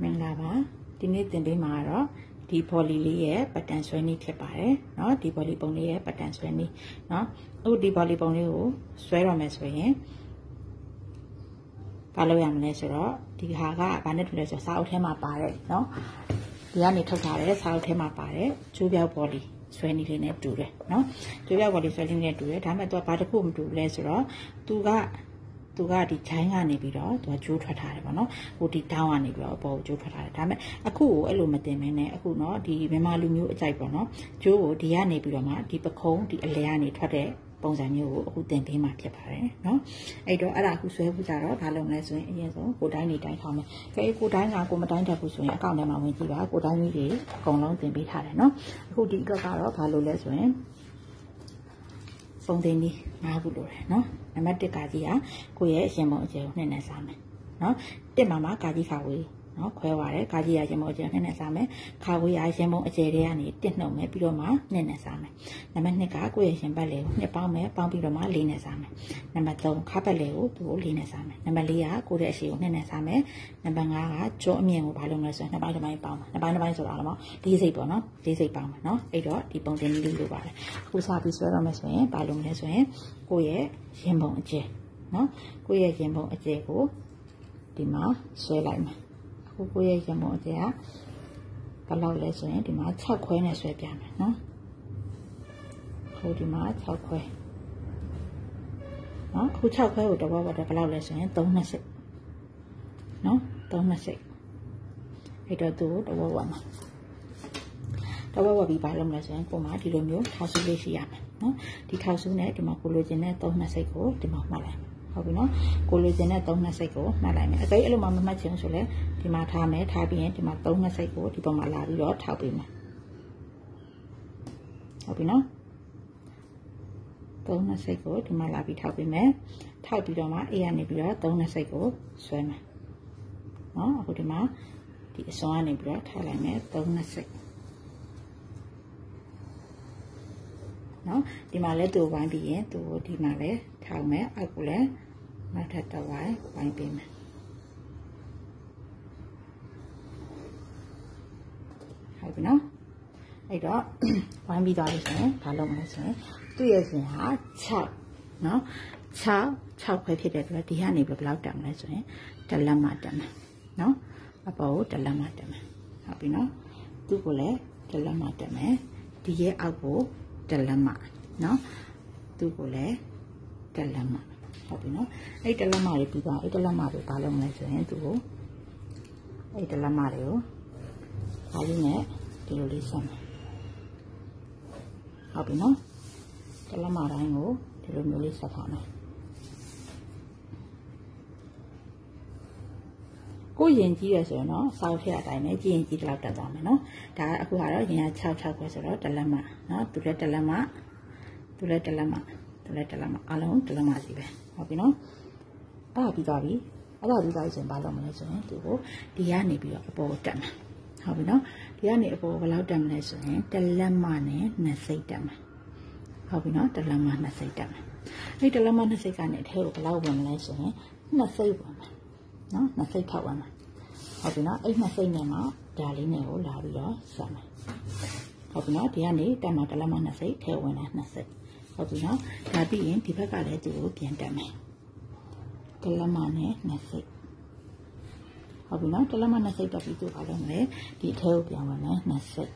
မင်္ဂလာပါဒီနေ့သင်ပေးမှာကတော့ဒီဘောလီလေးရဲ့ပတ်တန်ဆွဲနည်းဖြစ်ပါတယ်เนาะဒီဘောလီပုံလေးရဲ့ပတ်တန်ဆွဲနည်းเนาะအခုဒီဘောလီပုံလေးကိုဆွဲရမယ်ဆိုရင်ဘာလုပ်ရမလဲဆိုတော့ဒီဟာကဘာနဲ့တူလဲဆိုတော့စာအုပ်ထဲမှာပါတယ်เนาะဒီကနေထုတ်ထားတဲ့စာအုပ်ထဲမှာပါတယ်ကျိုးပြောက်ဘောလီဆွဲနည်းလေးနဲ့တူတယ်เนาะကျိုးပြောက်ဘောလီဆွဲနည်းနဲ့တူတယ်ဒါပေမဲ့သူကဘာတစ်ခုမတူလဲဆိုတော့သူက သူကဒီချိုင်းကနေပြီးတော့သူကကျိုးထွက်ထားတယ်ပေါ့နော်ဟိုဒီတောင်းကနေပြီးတော့အပေါ်ကိုကျိုးထွက်ထားတယ်ဒါပေမဲ့အခုကိုအဲ့လိုမတင်မင်းနဲ့အခုနော်ဒီမြန်မာလူမျိုးအကြိုက်ပေါ့နော်ကျိုးကိုဒီကနေပြီးတော့မှဒီပခုံးဒီအလဲကနေထွက်တဲ့ပုံစံမျိုးကိုအခုတင်ပေးမှဖြစ်ပါတယ်နော်အဲ့တော့အဲ့ဒါအခုဆွဲဖို့ကြတော့ဒါလုံးလဲဆိုရင်အရင်ဆုံးကိုတိုင်းနေတိုင်းထားမယ်ခဲကိုတိုင်းကကိုမတိုင်းတတ်ဘူးဆိုရင်အကောင့်ထဲမှာဝင်ကြည့်ပါကိုတိုင်းကြီးတွေအကုန်လုံးတင်ပေးထားတယ်နော်အခုဒီအတွက်ကတော့ဘာလို့လဲဆိုရင်ပုံတင်ပြီးငါးခုလိုတယ်နော် နံပါတ်1ကာကြီးကကိုယ့်ရဲ့ရှင်ပုံအကျယ်ကိုနှစ်နဲ့စားမယ်နော်တစ်မှာမှာကာကြီးခါဝေး နော်ခွဲသွားတယ်ကာကြီးရရှင်ပုံအကျယ်နှစ်နဲ့စားမယ်ခါဝေးရရှင်ပုံအကျယ်တွေကနေတစ်နှုတ်မယ်ပြီးတော့မှနှစ်နဲ့စားမယ်နံပါတ်2ကကိုယ့်ရဲ့ရှင်ပတ်လေကိုနှစ်ပေါင်းမယ်ပေါင်းပြီးတော့မှလေးနဲ့စားမယ်နံပါတ်3ခါပတ်လေကိုသူ့ကိုလေးနဲ့စားမယ်နံပါတ်4ကကိုယ့်ရဲ့အရှိကိုနှစ်နဲ့စားမယ်နံပါတ်5ကကြောအမြင့်ကိုဘာလုပ်မလဲဆိုရင်နှစ်ပိုင်းတစ်ပိုင်းပေါင်းမယ်နှစ်ပိုင်းတစ်ပိုင်းဆိုတာတော့လေးစိတ်ပေါ့နော်လေးစိတ်ပေါင်းမယ်နော်အဲ့တော့ဒီပုံတင်လေးလိုပါတယ်အခုစပြီးဆွဲတော့မယ်ဆိုရင်ဘာလုပ်မလဲဆိုရင်ကိုယ့်ရဲ့ရှင်ပုံအကျယ်နော်ကိုယ့်ရဲ့ရင်ပုံအကျယ်ကိုဒီမှာဆွဲလိုက်မယ် အခုကိုယ့်ရဲ့ရင်ပုံအကျယ်ကဘယ်လောက်လဲဆိုရင်ဒီမှာ6ခွဲနဲ့ဆွဲပြမယ်နော်အခုဒီမှာ6ခွဲနော်အခု6ခွဲကိုတဘောဘောတော့ဘယ်လောက်လဲဆိုရင်320နော်320အဲ့တော့သူ့တဘောဝတ်မှာတဘောဝတ်ပြီးပါလို့မလဲဆိုရင်ကိုမဒီလိုမျိုးထောက်စုလေးရှိရမယ်နော်ဒီထောက်စုနဲ့ဒီမှာကိုလိုချင်တဲ့320ကိုဒီမှာမှတ်လိုက်ဟုတ်ပြီနော်ကိုလိုချင်တဲ့320ကိုမှတ်လိုက်မယ်အကိအဲ့လိုမှမမှတ်ချင်ဆိုလဲ ဒီမှာထားမယ်ထားပြီးရင်ဒီမှာ320ကိုဒီပုံမှာလာပြီးတော့ထောက်ပေးမယ်ဟုတ်ပြီနော်320ကိုဒီမှာလာပြီးထောက်ပေးမယ်ထောက်ပြီးတော့မှအေးရနေပြီးတော့320ကိုဆွဲမယ်နော်အခုဒီမှာဒီအစွမ်းကနေပြီးတော့ထားလိုက်မယ်320နော်ဒီမှာလဲသူ့ဝိုင်းပြီးရင်သူ့ဒီမှာလဲထောက်မယ်အောက်ကလည်းနောက်ထပ်တစ်ဝိုင်းဝိုင်းပေးမယ် ဟုတ်ပြီနော်အဲ့တော့ဝိုင်းပြီးသွားလို့ဆိုရင်ဘာလုပ်မလဲဆိုရင်သူ့ရဲ့စဉ်ဟာ6နော်6 6ခွဲဖြစ်တဲ့အတွက်ဒီကနေဘယ်လောက်တက်မလဲဆိုရင်တလက်မှတက်မယ်နော်အပေါ်ကိုတလက်မှတက်မယ်ဟုတ်ပြီနော်သူ့ကိုလည်းတလက်မှတက်မယ်ဒီရဲ့အောက်ကိုတလက်မှနော်သူ့ကိုလည်းတလက်မှဟုတ်ပြီနော်အဲ့တလက်မတွေပြီးသွားအဲ့တလက်မတွေဘာလုပ်မလဲဆိုရင်သူ့ကိုအဲ့တလက်မတွေကို ဘာလို့နဲ့ဒီလိုလေးဆက်မယ်ဟုတ်ပြီနော်တလက်မတိုင်းကိုဒီလိုမျိုးလေးဆက်ထားမယ်ကိုရင်ကြီးရဆိုရင်တော့စောက်ထက်အတိုင်းပဲကြည်ရင်ကြီးတလောက်တက်သွားမယ်နော်ဒါအခုကတော့ရင်က6 6ပဲဆိုတော့တလက်မနော်သူလည်းတလက်မသူလည်းတလက်မသူလည်းတလက်မအလုံးတလက်မစီပဲဟုတ်ပြီနော်အဲ့ဒါပြီးသွားပြီအဲ့ဒါပြီးသွားပြီဆိုရင်ဘာလုပ်မလဲဆိုရင်သူကိုဒီကနေပြီးတော့အပေါ်တက်မယ် ဟုတ်ပြီနော်ဒီကနေအပေါ်ဘယ်လောက်တက်မလဲဆိုရင်တလက်မနဲ့နှစ်စိတ်တက်မယ်ဟုတ်ပြီနော်တလက်မနှစ်စိတ်တက်မယ်အဲ့တလက်မနှစ်စိတ်ကနေအထဲကိုဘယ်လောက်ဝင်မလဲဆိုရင်နှစ်စိတ်ဝင်မယ်နော်နှစ်စိတ်ထောက်ဝင်မယ်ဟုတ်ပြီနော်အဲ့နှစ်စိတ်နဲ့မှဒါလေးနဲ့ကိုလာပြီးတော့ဆက်မယ်ဟုတ်ပြီနော်ဒီကနေတက်မှာတလက်မနှစ်စိတ်ထဲဝင်တာနှစ်စိတ်ဟုတ်ပြီနော်ဒါပြီးရင်ဒီဘက်ကလည်းသူ့ကိုပြန်တက်မယ်တလက်မနဲ့နှစ်စိတ် ဟုတ်ပြီနော်တလက်မနှစ်စိတ်တက်ပြီးသူ့ဘာလုပ်မလဲဒီအထဲကိုပြန်ဝင်မယ်နှစ်စိတ်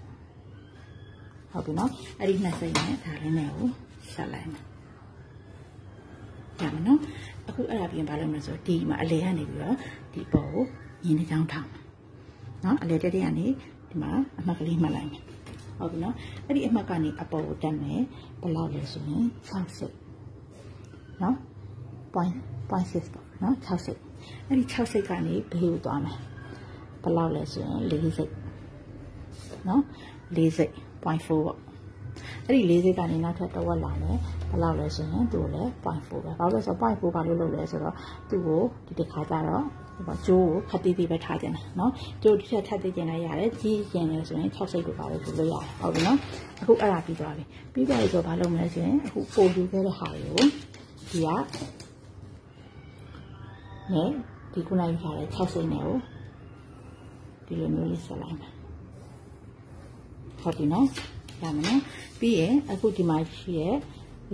ဟုတ်ပြီနော်အဲ့ဒီနှစ်စိတ်နဲ့ဒါလေးနဲ့ကိုဆက်လိုက်မယ်ရမယ်နော်အခုအဲ့ဒါပြင်ဘာလုပ်မလဲဆိုဒီမှာအလေကနေပြီးတော့ဒီပေါ်ကိုရင်းနှီးချောင်းထောင်းမယ်နော်အလေတက်တဲ့ကနေဒီမှာအမှတ်ကလေးမှတ်လိုက်မယ်ဟုတ်ပြီနော်အဲ့ဒီအမှတ်ကနေအပေါ်ကိုတက်မယ်ဘယ်လောက်လဲဆိုရင်60နော် point point 6ပေါ့နော်60 အဲ့ဒီ60ကနေဘေးကိုသွားမယ်ဘယ်လောက်လဲဆိုရင်40နော်40 point 4ပေါ့အဲ့ဒီ40ကနေနောက်ထပ်တစ်ဝက်လာမယ်ဘယ်လောက်လဲဆိုရင်သူ့ကိုလည်း point 4ပဲဘာလို့လဲဆိုတော့ point 4ကလို့လုပ်လဲဆိုတော့သူ့ကိုဒီတစ်ခါကျတော့ဟိုကျိုးကိုခတ်သေးသေးပဲထားကြတယ်နော်ကျိုးတစ်ချက်ထပ်သေးကြလိုက်ရတယ်ကြီးကျင်လဲဆိုရင်6စိတ်ကိုပါလို့ဆိုလို့ရတယ်ဟုတ်ပြီနော်အခုအဲ့ဒါပြီးသွားပြီပြီးသွားပြီဆိုတော့ဘာလုပ်မလဲဆိုရင်အခုပို့ယူခဲ့တဲ့ဟာတွေကိုဒီက နဲ့ဒီခုနကထားတဲ့6စိတ်နဲ့ကိုဒီလိုမျိုးလေးဆက်လိုက်မယ်ဟုတ်ပြီနော်ရမယ်နော်ပြီးရင်အခုဒီမှာရှိရဲ့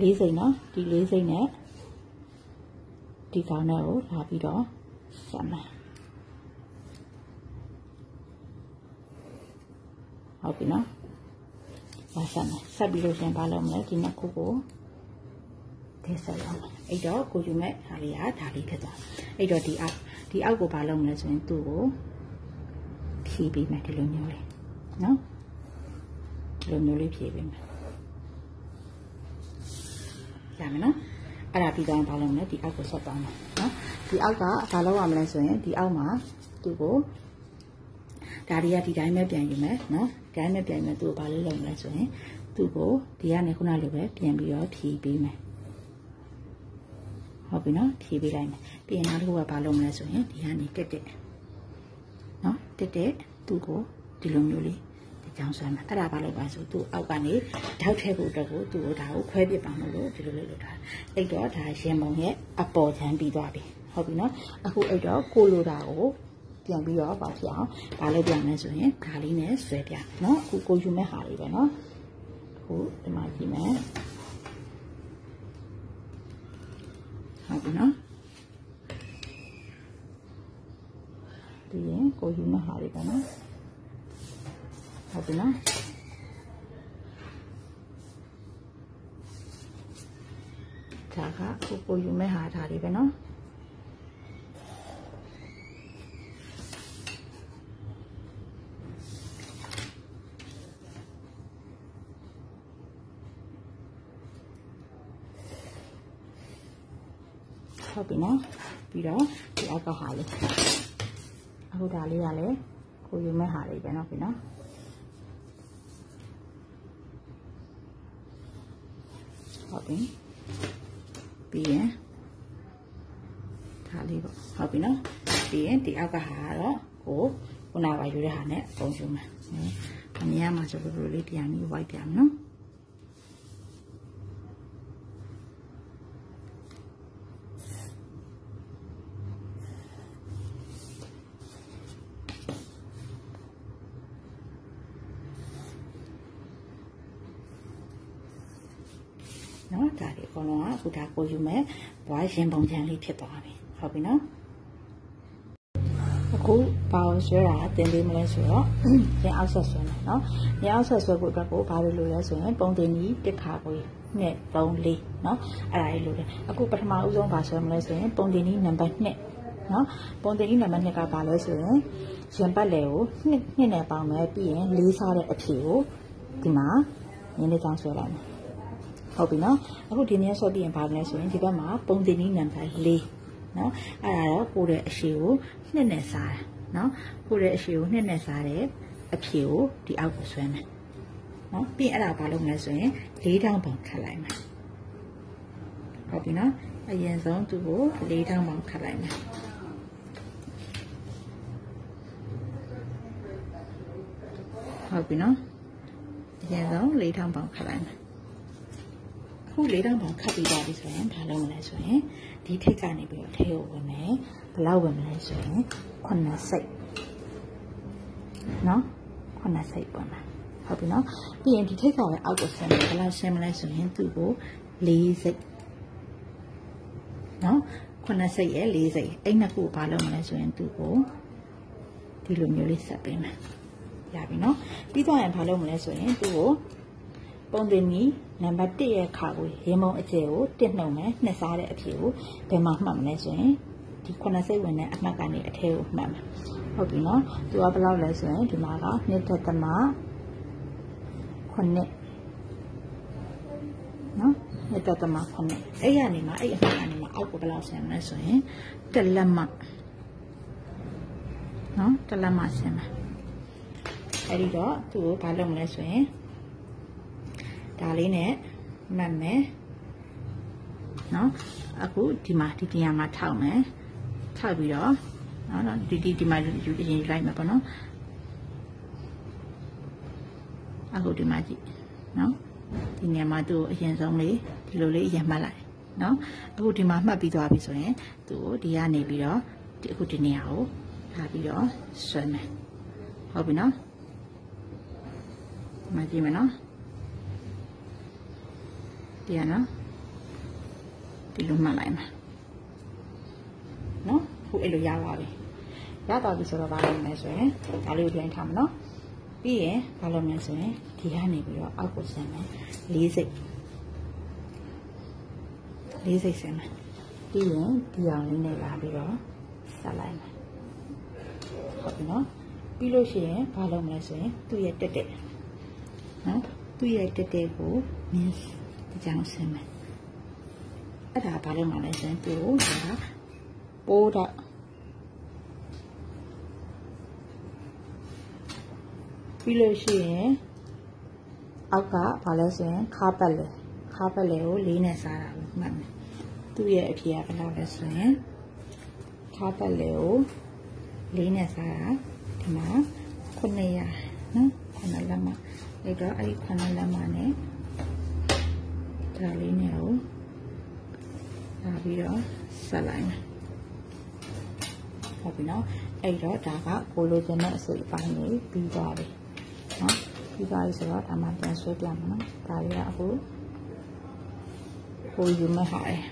လေးစိမ့်နော်ဒီလေးစိမ့်နဲ့ဒီကောင်းတဲ့ကိုလာပြီးတော့ဆက်မယ်ဟုတ်ပြီနော်ပါဆက်မယ်ဆက်ပြီးလို့ရှင်ဘာလုပ်မလဲဒီနှစ်ခုကို ထည့်ဆက်အောင်အဲ့တော့ကိုယူမဲ့ဒါလေးကဒါလေးဖြစ်သွားအဲ့တော့ဒီအောက်ဒီအောက်ကိုဘာလုပ်မလဲဆိုရင်သူ့ကိုဖြီးပြီးမယ်ဒီလိုမျိုးလေးနော်ဒီလိုမျိုးလေးဖြီးပြီးမယ်ရမယ်နော်အဲ့ဒါပြီးတော့ဘာလုပ်မလဲဒီအောက်ကိုဆက်သွားမယ်နော်ဒီအောက်ကဘာလုပ်ရမလဲဆိုရင်ဒီအောက်မှာသူ့ကိုဒါတွေကဒီတိုင်းပဲပြန်ယူမယ်နော်ဒီတိုင်းပဲပြန်ယူမယ်သူ့ကိုဘာလို့လုပ်မလဲဆိုရင်သူ့ကိုဒီကနေခုနလိုပဲပြန်ပြီးတော့ဖြီးပေးမယ် ဟုတ်ပြီနော်ဖြီးပေးလိုက်မယ်ပြီးရင်နောက်တစ်ခုကဘာလုပ်မလဲဆိုရင်ဒီကနေတက်တက်နော်တက်တက်သူ့ကိုဒီလိုမျိုးလေးကြောင်းဆွဲမှာအဲ့ဒါဘာလို့ပါဆိုသူ့အောက်ကနေထောက်ထဲဖို့အတွက်ကိုသူ့ကိုဒါကိုခွဲပြစ်ပါမလို့ဒီလိုလေးလုပ်ထားအဲ့တော့ဒါရင်မုံရဲ့အပေါ်ချမ်းပြီးသွားပြီဟုတ်ပြီနော်အခုအဲ့တော့ကိုလိုတာကိုပြန်ပြီးတော့ပေါ့ပြအောင်ဘာလို့ပြန်လဲဆိုရင်ဒါလေးနဲ့ဆွဲပြနော်အခုကိုယူမဲ့ဟာလေးပဲနော်အခုဒီမှာကြည့်မယ် ဟုတ်ပြီနော်ဒီရင်ကိုယူမဲ့ဟာလေးပဲနော်ဟုတ်ပြီနော်ဒါကကိုကိုယူမဲ့ဟာဒါလေးပဲနော် ဟုတ်ပြီနော်ပြီးတော့ဒီအောက်ကဟာလေးအခုဒါလေးကလည်းကိုယူမဲ့ဟာလေးပဲနော်ပြီနော်ဟုတ်ပြီပြီးရင်ဒါလေးပေါ့ဟုတ်ပြီနော်ပြီးရင်ဒီအောက်ကဟာကတော့ကိုခုနကယူတဲ့ဟာနဲ့ပုံယူမယ်အမြင်မှာဆိုလိုလေးတရားမျိုးဝိုက်ပြမယ်နော်နော်ဒါဒီအကုန်လုံးကအခု ဒါကိုယူမဲ့ဘွားရင်ပုံချမ်းလေးဖြစ်သွားပြီဟုတ်ပြီနော်အခုဘာလို့ဆွဲတာတင်ပေးမလဲဆိုတော့ရင်အောက်ဆက်ဆွဲမယ်နော်ရင်အောက်ဆက်ဆွဲဖို့အတွက်ကိုဘာလို့လိုလဲဆိုရင်ပုံတင်ကြီးတစ်ခါကိုနဲ့3 4နော်အဲ့ဒါလေးလိုတယ်အခုပထမဦးဆုံးဘာဆွဲမလဲဆိုရင်ပုံတင်ကြီးနံပါတ်2နော်ပုံတင်ကြီးနံပါတ်2ကဘာလဲဆိုရင်ရင်ပတ်လေကိုနှစ်နှစ်နဲ့ပေါင်းမယ်ပြီးရင်လေးစားတဲ့အဖြေကိုဒီမှာရင်းနှီးချောင်းဆွဲလိုက်မယ် ဟုတ်ပြီနော်အခုဒီနေ့ဆော့ပြီးရင်ဘာလဲဆိုရင်ဒီဘက်မှာပုံတင်ကြီးနံပါတ်4နော်အဲ့ဒါတော့ပို့တဲ့အရှိကိုနှစ်နဲ့စားတာနော်ပို့တဲ့အရှိကိုနှစ်နဲ့စားတဲ့အဖြေကိုဒီအောက်ကိုဆွဲမယ်နော်ပြီးရင်အဲ့ဒါဘာလုပ်မလဲဆိုရင်၄တောင်းပေါင်ခတ်လိုက်မယ်ဟုတ်ပြီနော်အရင်ဆုံးသူ့ကို၄တောင်းပေါင်ခတ်လိုက်မယ်ဟုတ်ပြီနော်အရင်ဆုံး၄တောင်းပေါင်ခတ်လိုက်မယ် ခု၄တောင်းပေါင်ခတ်ပြီးသွားပြီဆိုရင်ဘာလုပ်မလဲဆိုရင်ဒီထိတ်ကနေပြီးတော့ထဲကိုဝင်မယ်ဘယ်လောက်ဝင်မလဲဆိုရင်9စိတ်နော်9စိတ်ဝင်မယ်ဟုတ်ပြီနော်ပြီးရင်ဒီထိတ်ကလည်းအောက်ကိုဆင်းမယ်ဘယ်လောက်ဆင်းမလဲဆိုရင်သူ့ကို၄စိတ်နော်9စိတ်ရဲ့၄စိတ်အဲ့နှစ်ခုကိုဘာလုပ်မလဲဆိုရင်သူ့ကိုဒီလိုမျိုးလေးဆက်ပေးမယ်ရပြီနော်ပြီးတော့ရင်ဘာလုပ်မလဲဆိုရင်သူ့ကိုပုံတင်ကြီး နံပါတ်1ရဲ့ခါကိုရေမုံအကျယ်ကိုတစ်နှုံမယ်နှစ်စားတဲ့အဖြစ်ကိုဘယ်မှာမှတ်မလဲဆိုရင်ဒီခုနစိတ်ဝင်တဲ့အမှတ်ကနေအထဲကိုမှတ်မယ်ဟုတ်ပြီနော်သူကဘယ်လောက်လဲဆိုရင်ဒီမှာကနှစ်သက်သမခုနှစ်နော်နှစ်သက်သမခုနှစ်အဲ့ရနေမှာအဲ့အမှတ်ကနေမှာအောက်ကိုဘယ်လောက်ဆင်မလဲဆိုရင်တစ်လက်မနော်တစ်လက်မဆင်မယ်အဲ့ဒီတော့သူ့ကိုဘာလုပ်မလဲဆိုရင် ဒါလေးနဲ့မှတ်မယ်နော်အခုဒီမှာဒီနေရာမှာထောက်မယ်ထောက်ပြီးတော့နော်ဒီဒီဒီမှာယူရင်လိုက်မယ်ပေါ့နော်အခုဒီမှာကြည့်နော်ဒီနေရာမှာသူ့အရင်ဆုံးလေးဒီလိုလေးအရင်မှတ်လိုက်နော်အခုဒီမှာမှတ်ပြီးသွားပြီဆိုရင်သူ့ကိုဒီကနေပြီးတော့ဒီအခုဒီနေရာကိုထားပြီးတော့ဆွဲမယ်ဟုတ်ပြီနော်ဒီမှာကြည့်မယ်နော် ဒီကနော်ဒီလိုမှတ်လိုက်မယ်နော်ခုအဲ့လိုရပါပြီရတော့ပြီဆိုတော့ဗာလုပ်မယ်ဆိုရင်ဒါလေးကိုပြန်ထားမယ်နော်ပြီးရင်ဘာလုပ်မလဲဆိုရင်ဒီကနေပြီးတော့အောက်ကိုဆင်းမယ်လေးစိတ်လေးစိတ်ဆင်းမယ်ပြီးရင်ဒီအောင်လေးနဲ့လာပြီးတော့ဆက်လိုက်မယ်ဟုတ်ပြီနော်ပြီးလို့ရှိရင်ဘာလုပ်မလဲဆိုရင်သူ့ရဲ့တက်တက်နော်သူ့ရဲ့တက်တက်ကိုမြင်း ဒီကြောင်ဆင်းမယ်အဲ့ဒါဘာလုပ်မလဲဆိုရင်သူ့ကိုဒါပိုးတော့ပြီးလို့ရှိရင်အောက်ကဘာလဲဆိုရင်ခါပတ်လေခါပတ်လေကိုလေးနဲ့စားတာလို့မှတ်မယ်သူ့ရဲ့အဖြေကဘယ်လောက်လဲဆိုရင်ခါပတ်လေကိုလေးနဲ့စားတာဒီမှာ900နော်9လက်မအဲ့တော့အဲ့9လက်မနဲ့ ဒါလေးနဲ့ကိုလာပြီးတော့ဆက်လိုက်မယ်ဟုတ်ပြီနော်အဲ့တော့ဒါကကိုလိုချင်တဲ့အစိတ်အပိုင်းလေးပြီးသွားပြီနော်ပြီးသွားပြီဆိုတော့ဒါမှပြန်ဆွဲပြမယ်နော်ဒါလေးကအခုကိုယူမဲ့ဟာရယ်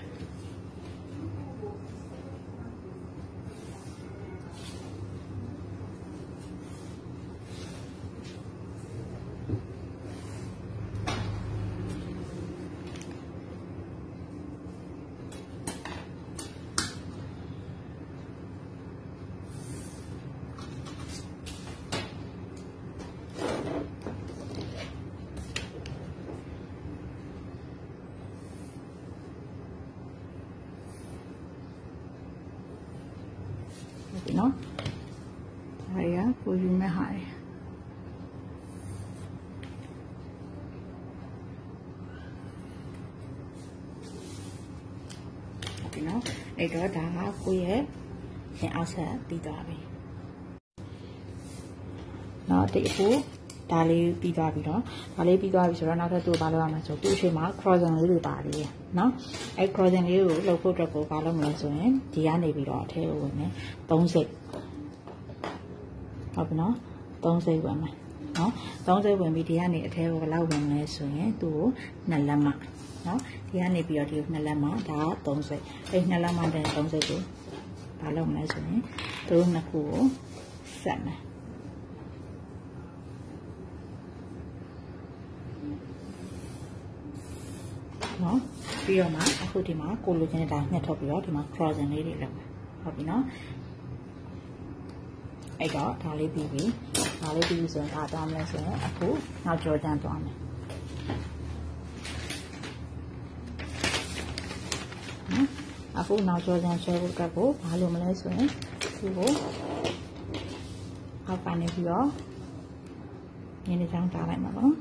ဟုတ်ပြီနော်ဒါရကိုယူမဲ့ဟာရယ်ဟုတ် ပြီနော်အဲ့တော့ဒါကကိုရဲ့ရင်အောက်ဆက်ပြီးသွားပြီနော်ဒီအခုဒါလေးပြီးသွားပြီတော့ဒါလေးပြီးသွားပြီဆိုတော့နောက်ထပ်သူ့ဘာလုပ်ရမလဲဆိုသူ့အချိန်မှာ crossing လေးတွေပါသေးတယ်နော်အဲ crossing လေးကိုလုပ်ဖို့အတွက်ကိုဘာလုပ်မလဲဆိုရင်ဒီကနေပြီးတော့အထဲကိုဝင်မယ်3စိတ်ဟုတ်ပြီနော်3စိတ်ဝင်မယ်နော်3စိတ်ဝင်ပြီးဒီကနေအထဲကိုဘယ်လောက်ဝင်မလဲဆိုရင်သူ့ကို2လက်မနော် ဒီကနေပြီးတော့ဒီကို2လက်မဒါက3စိတ်အဲ2လက်မတဲ့3စိတ်ကိုဘာလုပ်မလဲဆိုရင်သူတို့နှစ်ခုကိုဆက်မယ်နော်ပြီးတော့မှအခုဒီမှာကိုလိုချင်တဲ့ဒါညှက်ထုတ်ပြီးတော့ဒီမှာ crossing လေးတွေလုပ်မယ်ဟုတ်ပြီနော်အဲ့တော့ဒါလေးပြီးပြီဒါလေးပြီးပြီဆိုရင်ဒါသွားမလဲဆိုရင်အခုနောက်ကြောတန်းသွားမယ်နော် အခုနောက်ကြောတန်းဆွဲဖို့အတွက်ကိုဘာလို့မလဲဆိုရင်ဒီကိုအောက်ကနေပြီးတော့ညနေချောင်းတားလိုက်မှာနော်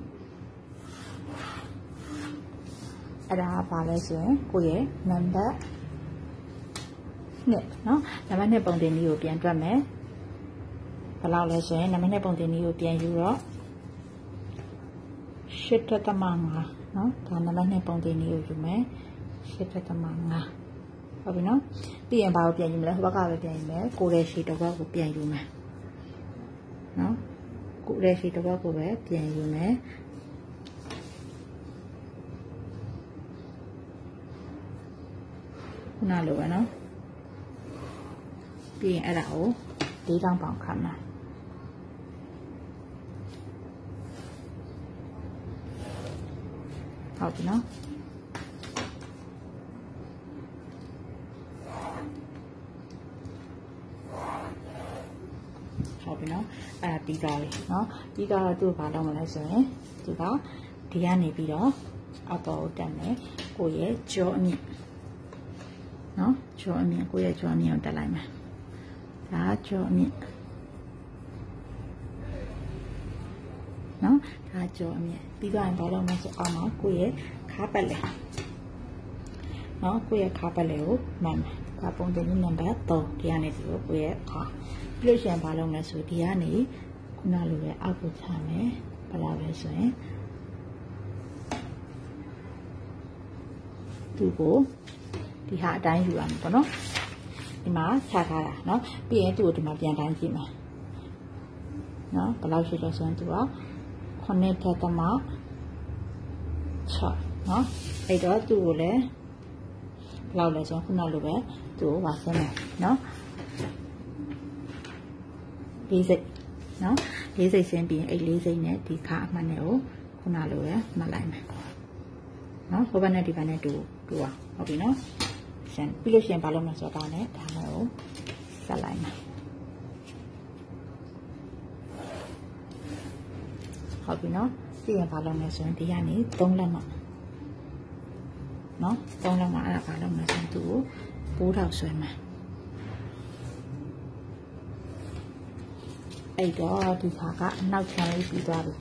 အဲ့ဒါကဘာလဲဆိုရင်ကိုယ့်ရဲ့နံပါတ်နှစ်နော်နံပါတ်နှစ်ပုံတင်နည်းကိုပြန်တွက်မယ်ဘယ်လောက်လဲဆိုရင်နံပါတ်နှစ်ပုံတင်နည်းကိုပြန်ယူတော့ရှစ်တက်သမ5နော်ဒါနံပါတ်နှစ်ပုံတင်နည်းကိုယူမယ်ရှစ်တက်သမ5 ဟုတ်ပြီနော်ပြီးရင်ဘာကိုပြန်ယူမလဲဟိုဘက်ကပဲပြန်ယူမယ်ကိုယ်ရဲ့ရှည်တစ်ဘက်ကိုပြန်ယူမယ်နော်ကိုယ်ရဲ့ရှည်တစ်ဘက်ကိုပဲပြန်ယူမယ်ခုနလိုပဲနော်ပြီးရင်အဲ့ဒါကို၄တောင်းပေါင်ခတ်မှာဟုတ်ပြီနော်ဟုတ်ပြီ နော်အဲ့ဒါပြီးသွားပြီနော်ပြီးတော့သူ့ဘာလုပ်မလဲဆိုရင်သူကဒီကနေပြီးတော့အပေါ်ကိုတက်မယ်ကိုရဲ့ကြောအမြင့်နော်ကြောအမြင့်ကိုရဲ့ကြောအမြင့်ကိုတက်လိုက်မယ်ဒါကြောအမြင့်နော်ဒါကြောအမြင့်ပြီးတော့ဘာလုပ်မလဲဆိုအောင်မှာကိုရဲ့ခါပတ်လေနော်ကိုရဲ့ခါပတ်လေကိုမှန်မယ်ဒါပုံတင်နံပါတ်3ဒီကနေဒီကိုကိုရဲ့ခါပြီးလို့ရှိရင်ဘာလုပ်မလဲဆိုဒီကနေခု နလိုပဲအောက်ကိုချမယ်ဘယ်လောက်လဲဆိုရင်သူ့ကိုဒီဟာအတိုင်းယူရမှာပေါ့နော်ဒီမှာချထားတာเนาะပြီးရင်သူ့ကိုဒီမှာပြန်တိုင်းကြည့်မယ် နော်ဘယ်လောက်ရှိလဲဆိုရင်သူက9ထက်သမ6နော်အဲ့တော့သူ့ကိုလည်းဘယ်လောက်လဲဆိုရင်ခုနလိုပဲသူ့ကိုဝါဆင်းမယ်နော်လေးစိတ် နော်လေးစိတ်ဆင်းပြီးအဲ့လေးစိတ်နဲ့ဒီခါအမှတ်နဲ့ကိုခုနလိုပဲမှတ်လိုက်မယ်နော်ဟိုဘက်နဲ့ဒီဘက်နဲ့တူတူအောင်ဟုတ်ပြီနော်ရှင်ပြီးလို့ရှိရင်ဘာလုပ်မလဲဆိုတော့ဒါနဲ့ဒါနဲ့ကိုဆက်လိုက်မယ်ဟုတ်ပြီနော်ပြီးရင်ဘာလုပ်မလဲဆိုရင်ဒီကနေ3လက်မှနော်3လက်မှအဲ့ဒါဘာလုပ်မလဲဆိုရင်သူ့ကိုပိုးထောက်ဆွဲမ အဲ့တော့ဒီခါကအနောက်ချမ်းလေးပြီးသွားပြီ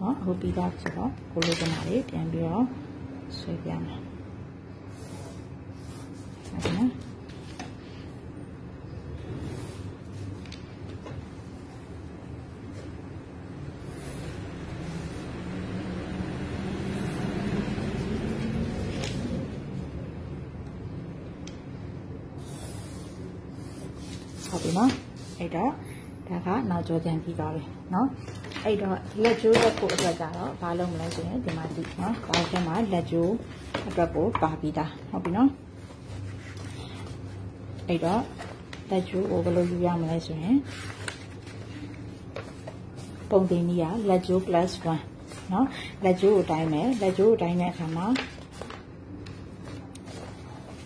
နော်အခုပြီးသွားပြီဆိုတော့ကိုလိုချင်တာလေးပြန်ပြီးတော့ဆွဲပြမယ်ဟုတ်နော်ဟုတ်ပြီနော်အဲ့တော့ ဒါကနောက်ကြောကြံပြီးသွားပြီနော်အဲ့တော့လက်ကျိုးရက်ဖို့အတွက်ကြတော့ဘာလုပ်မလဲဆိုရင်ဒီမှာဒီနော်ဘာထဲမှာလက်ကျိုးအတွက်ကိုပါပြီးသားဟုတ်ပြီနော်အဲ့တော့လက်ကျိုးကိုဘယ်လိုယူရမလဲဆိုရင်ပုံတင်ကြီးကလက်ကျိုး +1 နော်လက်ကျိုးကိုတိုင်းမယ်လက်ကျိုးကိုတိုင်းတဲ့အခါမှာ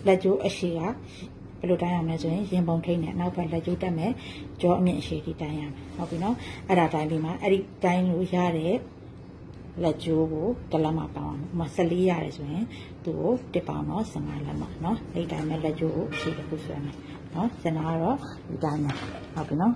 လက်ကျိုးအရှိကဘယ် လိုတိုင်းရမလဲဆိုရင်ရင်ပုံထိတ်နဲ့နောက်ဘက်လက်ကျိုးတက်မယ်ကြောအမြင့်အရှိတိတိုင်းရမယ်ဟုတ်ပြီနော်အဲ့ဒါတိုင်းပြီးမှအဲ့ဒီတိုင်းလို့ရတဲ့လက်ကျိုးကိုတလက်မပေါင်းအောင်ဥပမာ14ရတယ်ဆိုရင်သူ့ကိုတစ်ပေါင်းတော့15လက်မနော်အဲ့ဒီတိုင်းနဲ့လက်ကျိုးကိုအရှိတစ်ခုဆွဲမယ်နော်စင်နာကတော့ဒီတိုင်းမှာဟုတ်ပြီနော်